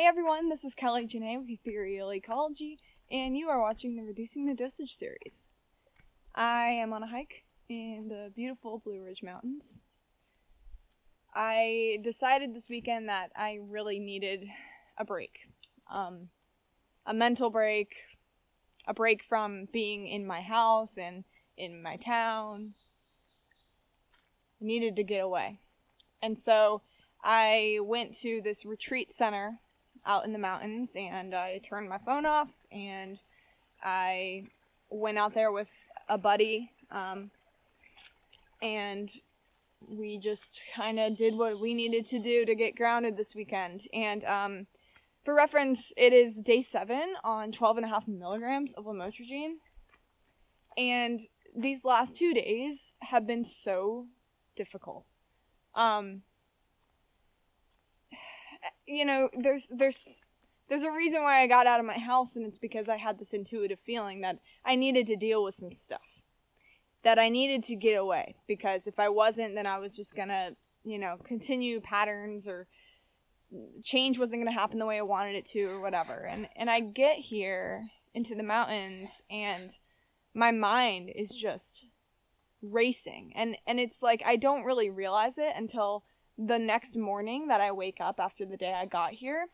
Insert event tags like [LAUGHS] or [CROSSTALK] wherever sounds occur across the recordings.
Hey everyone, this is Kelly Janae with Ethereal Ecology, and you are watching the Reducing the Dosage series. I am on a hike in the beautiful Blue Ridge Mountains. I decided this weekend that I really needed a break. Um, a mental break, a break from being in my house and in my town. I needed to get away. And so I went to this retreat center out in the mountains and I turned my phone off and I went out there with a buddy um, and we just kind of did what we needed to do to get grounded this weekend. And um, for reference, it is day seven on 12 and a half milligrams of lamotrigine. And these last two days have been so difficult. Um, you know, there's there's there's a reason why I got out of my house, and it's because I had this intuitive feeling that I needed to deal with some stuff, that I needed to get away. Because if I wasn't, then I was just gonna, you know, continue patterns or change wasn't gonna happen the way I wanted it to, or whatever. And and I get here into the mountains, and my mind is just racing, and and it's like I don't really realize it until the next morning that I wake up after the day I got here,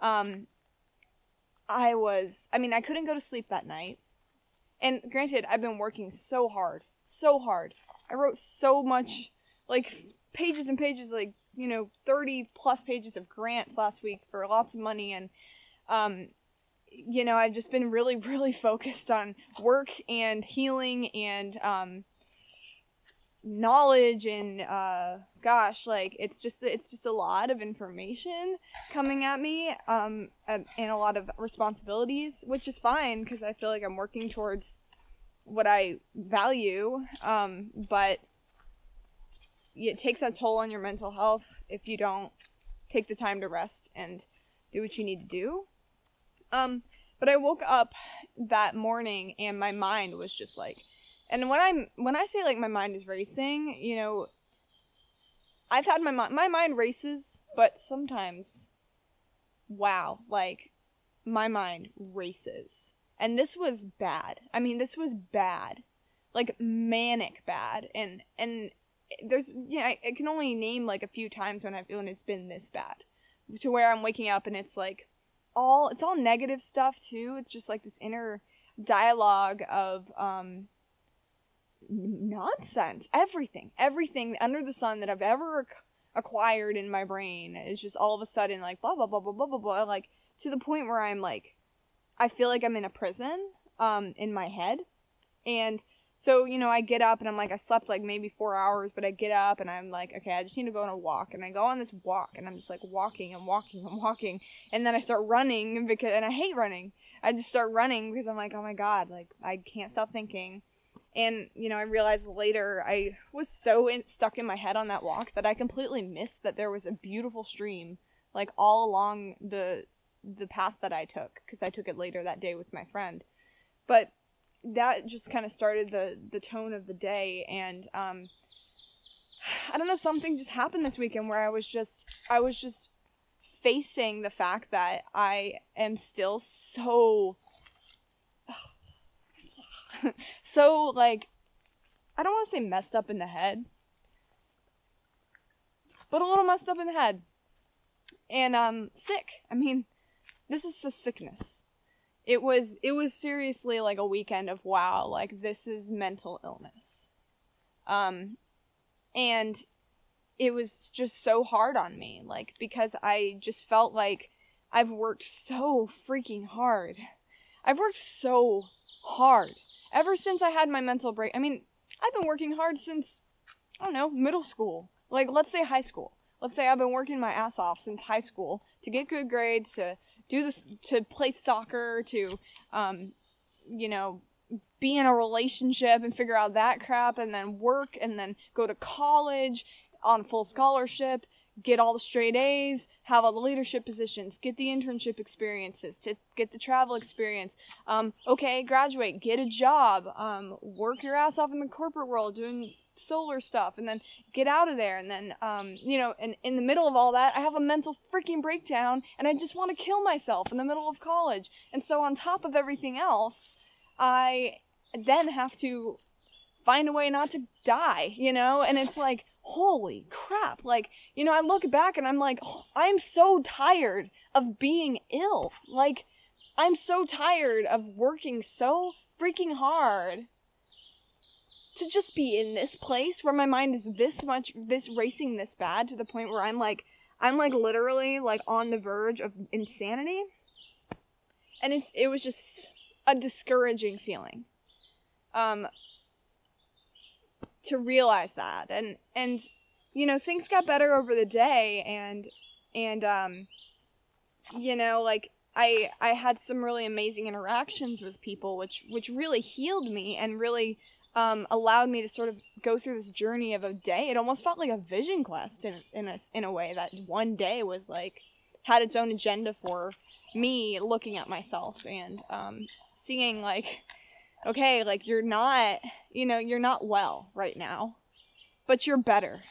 um, I was, I mean, I couldn't go to sleep that night. And granted, I've been working so hard, so hard. I wrote so much, like, pages and pages, like, you know, 30 plus pages of grants last week for lots of money. And, um, you know, I've just been really, [LAUGHS] really focused on work and healing and, um, knowledge and uh gosh like it's just it's just a lot of information coming at me um and, a lot of responsibilities which is fine because i feel like i'm working towards what i value um but it takes a toll on your mental health if you don't take the time to rest and do what you need to do. Um but i woke up that morning and my mind was just like and when I'm when I say like my mind is racing, you know, I've had my mind my mind races, but sometimes wow, like my mind races. And this was bad. I mean, this was bad. Like manic bad and and there's yeah, I, I can only name like a few times when I feel when it's been this bad. To where I'm waking up and it's like all it's all negative stuff too. It's just like this inner dialogue of um nonsense. Everything, everything under the sun that I've ever acquired in my brain is just all of a sudden like blah blah blah blah blah blah blah. Like to the point where I'm like, I feel like I'm in a prison, um, in my head, and so you know I get up and I'm like I slept like maybe four hours, but I get up and I'm like okay I just need to go on a walk, and I go on this walk and I'm just like walking and walking and walking, and then I start running because and I hate running. I just start running because I'm like oh my god like I can't stop thinking and, you know, I realized later I was so in, stuck in my head on that walk that I completely missed that there was a beautiful stream, like all along the the path that I took, because I took it later that day with my friend. But that just kind of started the the tone of the day, and um, [SIGHS] I don't know, something just happened this weekend where I was just I was just facing the fact that I am still so [SIGHS] [LAUGHS] so like I don't want to say messed up in the head, but a little messed up in the head. And um sick. I mean, this is a sickness. It was it was seriously like a weekend of wow, like this is mental illness. Um and it was just so hard on me like because I just felt like I've worked so freaking hard. I've worked so hard ever since I had my mental break. I mean, I've been working hard since, I don't know, middle school. Like, let's say high school. Let's say I've been working my ass off since high school to get good grades, to do this, to play soccer, to, um, you know, be in a relationship and figure out that crap, and then work, and then go to college on full scholarship, get all the straight A's, have all the leadership positions, get the internship experiences, to get the travel experience. Um, okay, graduate, get a job, um, work your ass off in the corporate world doing solar stuff, and then get out of there. And then, um, you know, and in the middle of all that, I have a mental freaking breakdown, and I just want to kill myself in the middle of college. And so, on top of everything else, I then have to find a way not to die, you know? And it's like, holy crap. Like, you know, I look back and I'm like, oh, I'm so tired of being ill. Like, I'm so tired of working so freaking hard to just be in this place where my mind is this much, this racing this bad to the point where I'm like, I'm like literally like on the verge of insanity. And it's, it was just a discouraging feeling. Um, to realize that. And and you know things got better over the day and and um you know like i i had some really amazing interactions with people which which really healed me and really um allowed me to sort of go through this journey of a day. It almost felt like a vision quest in in a in a way that one day was like had its own agenda for me looking at myself and um seeing like okay, like you're not, you know, you're not well right now, but you're better.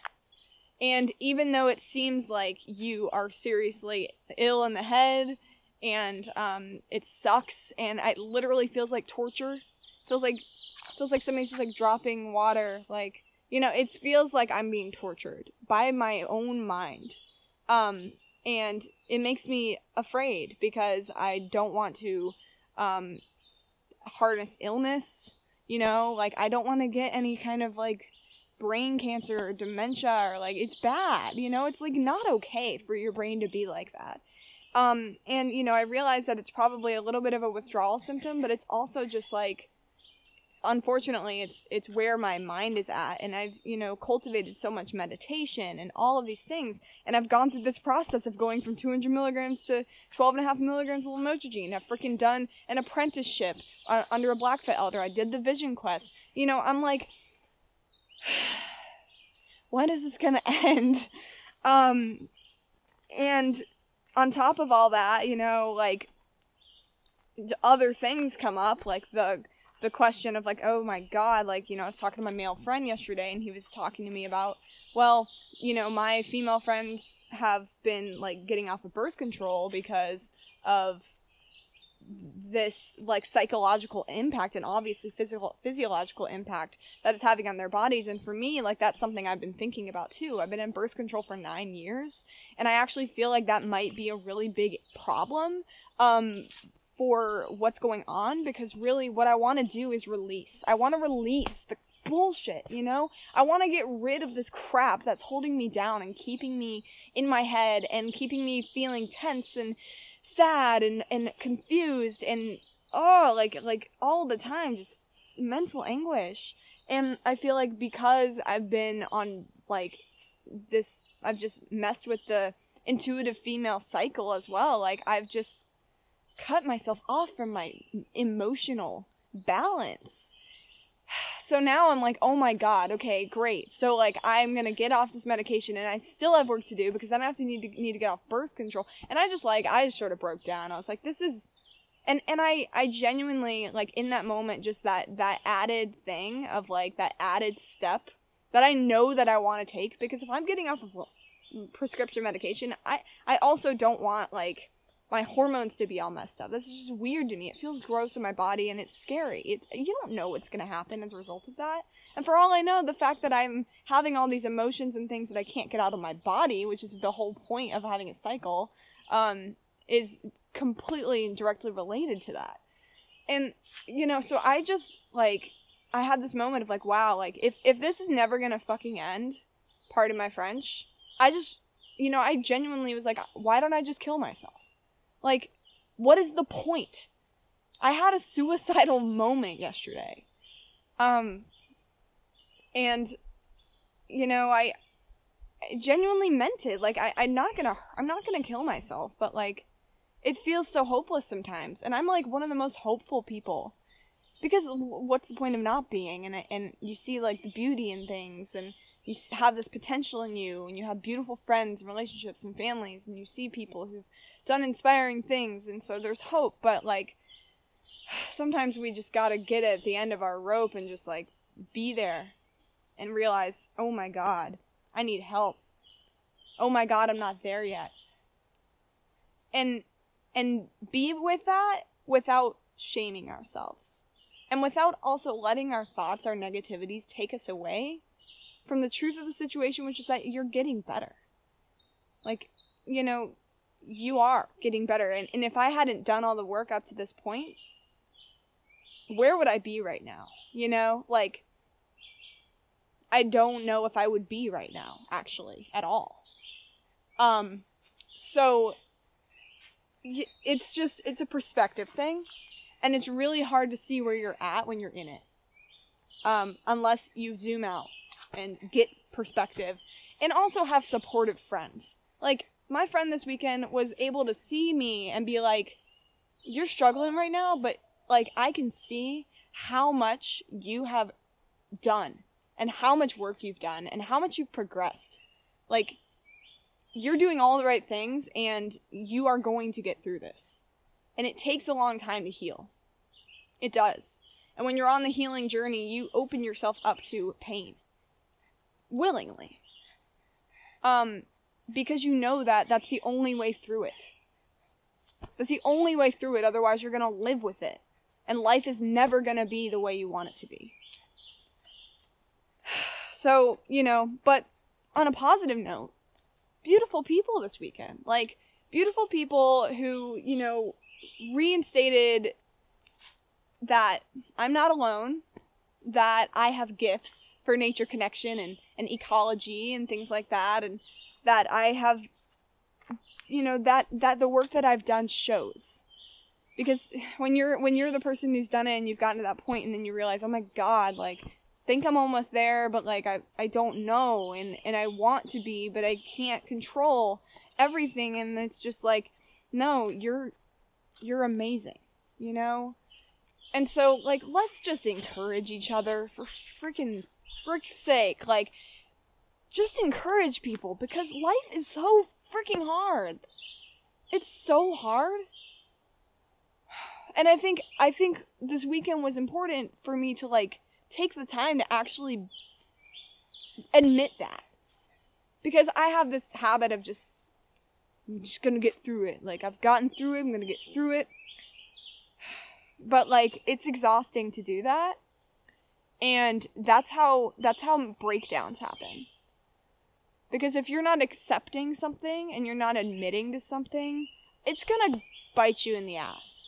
And even though it seems like you are seriously ill in the head and um, it sucks and it literally feels like torture, feels like feels like somebody's just like dropping water, like you know, it feels like I'm being tortured by my own mind. Um, and it makes me afraid because I don't want to um, harness illness, you know, like I don't want to get any kind of like brain cancer or dementia or like it's bad, you know, it's like not okay for your brain to be like that. Um, and you know, I realize that it's probably a little bit of a withdrawal symptom, but it's also just like unfortunately it's it's where my mind is at and i've you know cultivated so much meditation and all of these things and i've gone through this process of going from 200 milligrams to 12 and a half milligrams of lamotrigine. I've freaking done an apprenticeship uh, under a blackfoot elder. I did the vision quest. You know i'm like [SIGHS] when is this gonna [LAUGHS] end? Um and on top of all that you know like other things come up like the the question of like, oh my god, like, you know, I was talking to my male friend yesterday and he was talking to me about, well, you know, my female friends have been like getting off of birth control because of this like psychological impact and obviously physical physiological impact that it's having on their bodies and for me like that's something I've been thinking about too. I've been in birth control for 9 years and I actually feel like that might be a really big problem um for what's going on because really what I want to do is release. I want to release the bullshit, you know? I want to get rid of this crap that's holding me down and keeping me in my head and keeping me feeling tense and sad and, and confused and oh, like like all the time just mental anguish. And I feel like because I've been on like this I've just messed with the intuitive female cycle as well. Like I've just cut myself off from my emotional balance. [SIGHS] So now I'm like, oh my god, okay, great. So like I'm gonna get off this medication and I still have work to do because then I have to need to need to get off birth control. And I just like I just sort of broke down. I was like, this is and and I I genuinely like in that moment just that that added thing of like that added step that I know that I want to take because if I'm getting off of prescription medication, I I also don't want like my hormones to be all messed up. This is just weird to me. It feels gross in my body and it's scary. It, you don't know what's going to happen as a result of that. And for all I know, the fact that I'm having all these emotions and things that I can't get out of my body, which is the whole point of having a cycle, um, is completely and directly related to that. And, you know, so I just, like, I had this moment of, like, wow, like, if, if this is never going to fucking end, pardon my French, I just, you know, I genuinely was like, why don't I just kill myself? Like, what is the point? I had a suicidal [LAUGHS] moment yesterday. Um, and, you know, I, I genuinely meant it. Like, I, I'm not gonna, I'm not gonna kill myself, but like, it feels so hopeless sometimes. And I'm like one of the most hopeful people. Because what's the point of not being? And, and you see like the beauty in things and you have this potential in you and you have beautiful friends and relationships and families and you see people who've done inspiring things and so there's hope but like [SIGHS] sometimes we just got to get at the end of our rope and just like be there and realize oh my god i need help. Oh my god i'm not there yet. And and be with that without shaming ourselves. And without also letting our thoughts our negativities take us away from the truth of the situation which is that you're getting better. Like you know you are getting better. And, and if i hadn't done all the work up to this point where would i be right now? You know like i don't know if i would be right now actually at all. Um so it's just it's a perspective thing. And it's really hard to see where you're at when you're in it. Um, unless you zoom out and get perspective and also have supportive friends. Like my friend this weekend was able to see me and be like you're struggling right now but like i can see how much you have done and how much work you've done and how much you've progressed like you're doing all the right things and you are going to get through this. And it takes a long time to heal. It does. And when you're on the healing journey, you open yourself up to pain willingly. Um because you know that that's the only way through it. That's the only way through it otherwise you're going to live with it. And life is never going to be the way you want it to be. [SIGHS] So, you know, but on a positive note, beautiful people this weekend. Like beautiful people who, you know, reinstated that I'm not alone, that I have gifts for nature connection and, and ecology and things like that, and that I have, you know, that, that the work that I've done shows. Because when you're when you're the person who's done it and you've gotten to that point and then you realize, oh my god, like think I'm almost there, but like I, I don't know and, and I want to be, but I can't control everything and it's just like, no, you're you're amazing, you know? And so like let's just encourage each other for freaking frick's sake. Like just encourage people because life is so freaking hard. It's so hard. And I think I think this weekend was important for me to like take the time to actually admit that. Because I have this habit of just I'm just gonna get through it. Like I've gotten through it, I'm gonna get through it. But like it's exhausting to do that. And that's how that's how breakdowns happen. Because if you're not accepting something and you're not admitting to something, it's gonna bite you in the ass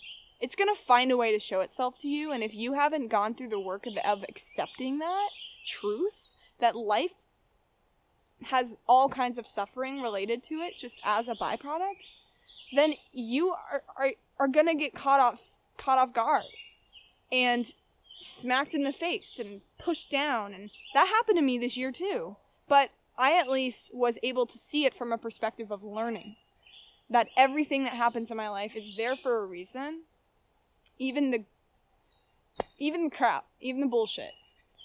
it's to find a way to show itself to you. And if you haven't gone through the work of, of accepting that truth, that life has all kinds of suffering related to it just as a byproduct, then you are, are, are to get caught off, caught off guard and smacked in the face and pushed down. And that happened to me this year too. But I at least was able to see it from a perspective of learning. That everything that happens in my life is there for a reason even the even the crap, even the bullshit.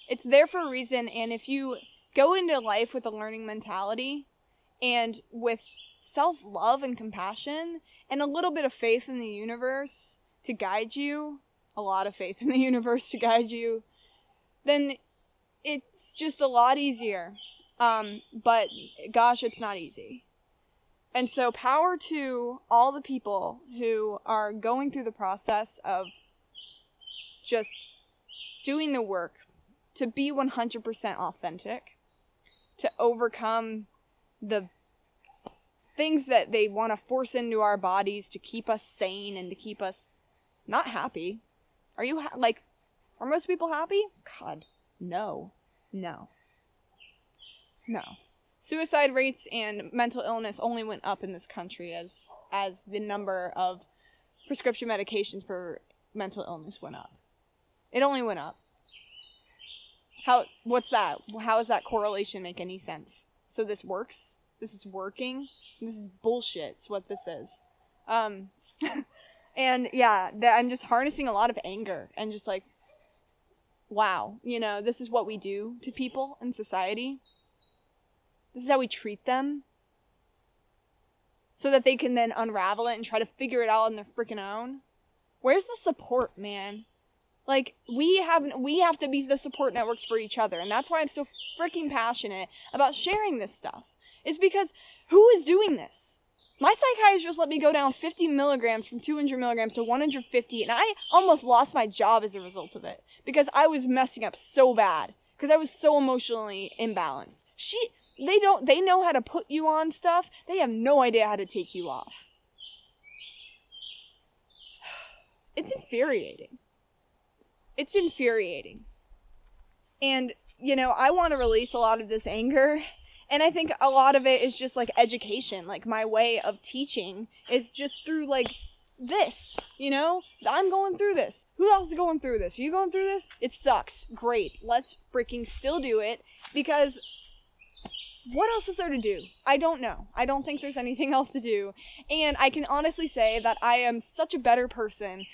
It's there for a reason and if you go into life with a learning mentality and with self-love and compassion and a little bit of faith in the universe to guide you, a lot of faith in the [LAUGHS] universe to guide you, then it's just a lot easier. Um, but gosh, it's not easy. And so, power to all the people who are going through the process of just doing the work to be 100% authentic, to overcome the things that they want to force into our bodies to keep us sane and to keep us not happy. Are you ha- like, are most people happy? God, no. No. No suicide rates and mental illness only went up in this country as as the number of prescription medications for mental illness went up. It only went up. How what's that? How does that correlation make any sense? So this works? This is working? This is bullshit. It's what this is. Um [LAUGHS] and yeah, I'm just harnessing a lot of anger and just like wow, you know, this is what we do to people in society This is how we treat them. So that they can then unravel it and try to figure it out on their freaking own. Where's the support, man? Like we have we have to be the support networks for each other, and that's why I'm so freaking passionate about sharing this stuff. Is because who is doing this? My psychiatrist let me go down 50 milligrams from 200 milligrams to 150, and I almost lost my job as a result of it because I was messing up so bad because I was so emotionally imbalanced. She, they don't, they know how to put you on stuff. They have no idea how to take you off. [SIGHS] It's infuriating. It's infuriating. And, you know, I want to release a lot of this anger. And I think a lot of it is just like education. Like my way of teaching is just through like this, you know? I'm going through this. Who else is going through this? Are you going through this? It sucks. Great. Let's freaking still do it because what else is there to do? I don't know. I don't think there's anything [LAUGHS] else to do. And I can honestly say that I am such a better person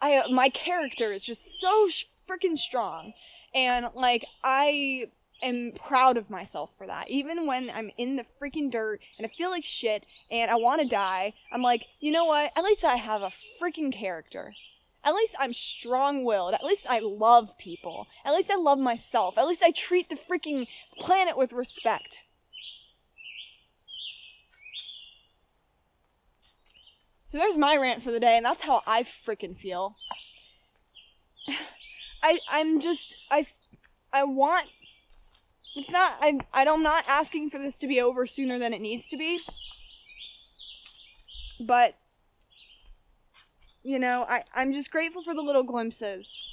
I my character is just so freaking strong, and like I am proud of myself for that. Even when I'm in the freaking dirt and I feel like shit and I want to die, I'm like, you know what? At least I have a freaking character. At least I'm strong willed. At least I love people. At least I love myself. At least I treat the freaking planet with respect. So there's my rant for the day, and that's how I freaking feel. [SIGHS] I I'm just I I want it's not I I am not asking for this to be over sooner than it needs to be. But you know, I I'm just grateful for the little glimpses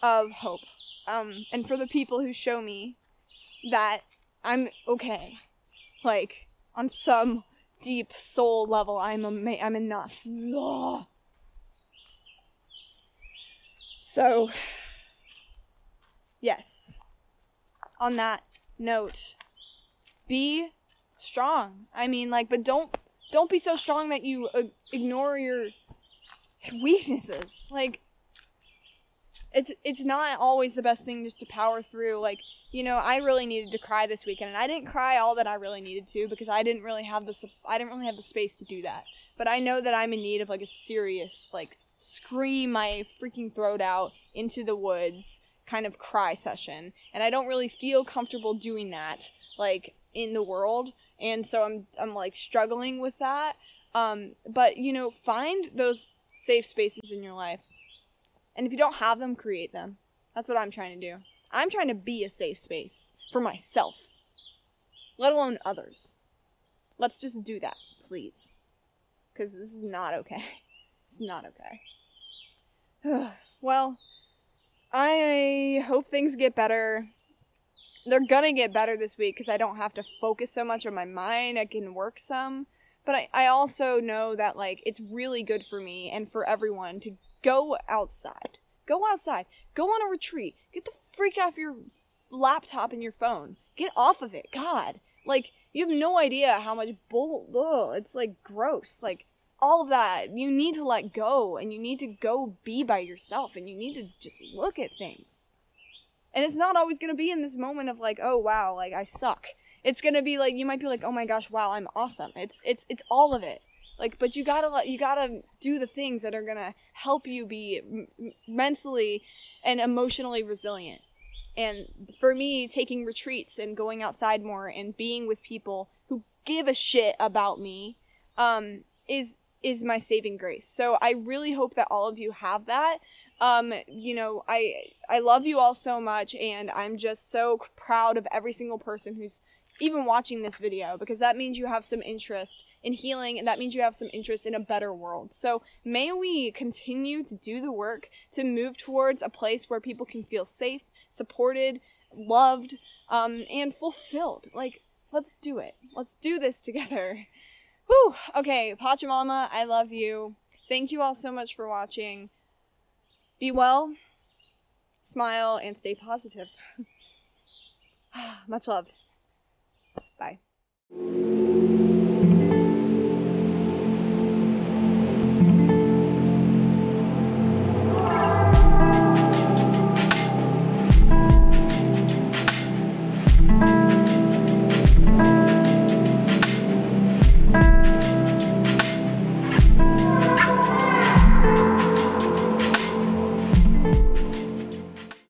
of hope. Um and for the people who show me that I'm okay. Like on some deep soul level, I'm ama- I'm enough. Ugh. So, yes. On that note, be strong. I mean, like, but don't don't be so strong that you uh, ignore your [LAUGHS] weaknesses. Like, it's it's not always the best thing just to power through. Like, you know, I really needed to cry this weekend, and I didn't cry all that I really needed to because I didn't really have the I didn't really have the space to do that. But I know that I'm in need of like a serious like scream my freaking throat out into the woods kind of cry session, and I don't really feel comfortable doing that like in the world, and so I'm I'm like struggling with that. Um, but you know, find those safe spaces in your life, and if you don't have them, create them. That's what I'm trying to do. I'm trying to be a safe space for myself, let alone others. Let's just do that, please. Because this is not okay. [LAUGHS] It's not okay. [SIGHS] well, I hope things get better. They're gonna get better this week because I don't have to focus so much on my mind. I can work some. But I, I also know that, like, it's really good for me and for everyone to go outside. Go outside. Go on a retreat. Get the freak off your laptop and your phone. Get off of it. God. Like, you have no idea how much bull. Ugh, it's like gross. Like, all of that. You need to let go and you need to go be by yourself and you need to just look at things. And it's not always going to be in this moment of like, oh wow, like I suck. It's to be like you might be like, "Oh my gosh, wow, I'm awesome." It's it's it's all of it. Like but you got to let you got to do the things that are to help you be m- mentally and emotionally resilient. And for me, taking retreats and going outside more and being with people who give a shit about me um, is is my saving grace. So I really hope that all of you have that. Um, you know, I I love you all so much, and I'm just so proud of every single person who's even watching this video because that means you have some interest in healing and that means you have some interest in a better world. So may we continue to do the work to move towards a place where people can feel safe, supported, loved, um, and fulfilled. Like, let's do it. Let's do this together. [LAUGHS] Whew. Okay, Pachamama, I love you. Thank you all so much for watching. Be well, smile, and stay positive. [LAUGHS] much love. Bye.